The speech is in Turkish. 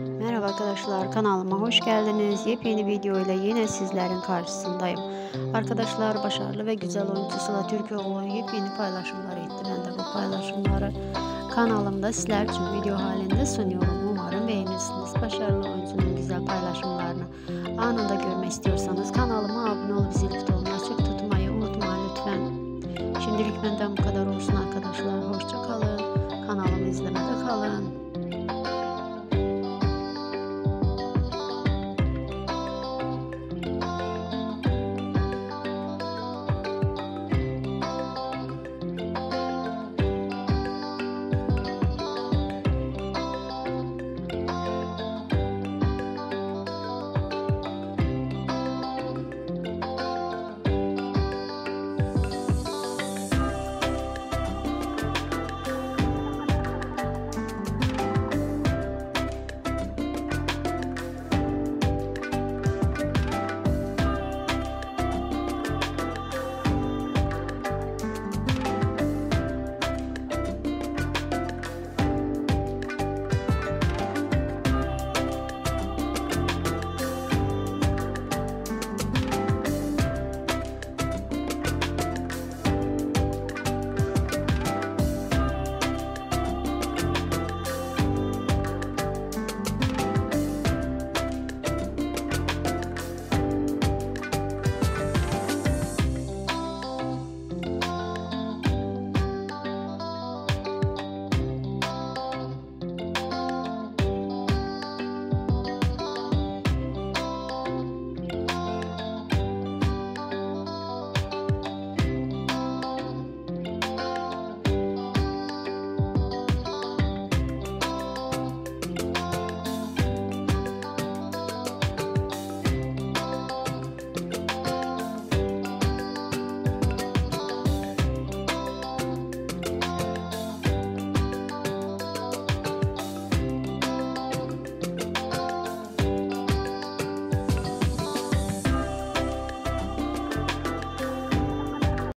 Merhaba arkadaşlar kanalıma hoş geldiniz. Yepyeni video ile yine sizlerin karşısındayım. Arkadaşlar başarılı ve güzel oyuncu Sıla Türkoğlu yepyeni paylaşımlar etti. Ben de bu paylaşımları kanalımda sizler için video halinde sunuyorum. Umarım beğenirsiniz. Başarılı oyuncunun güzel paylaşımlarını anında görmek istiyorsanız kanalıma abone olup zil butonunu açık tutmayı unutmayın lütfen. Şimdilik benden bu kadar olsun arkadaşlar. Hoşça kalın. Kanalımı izlemede kalın.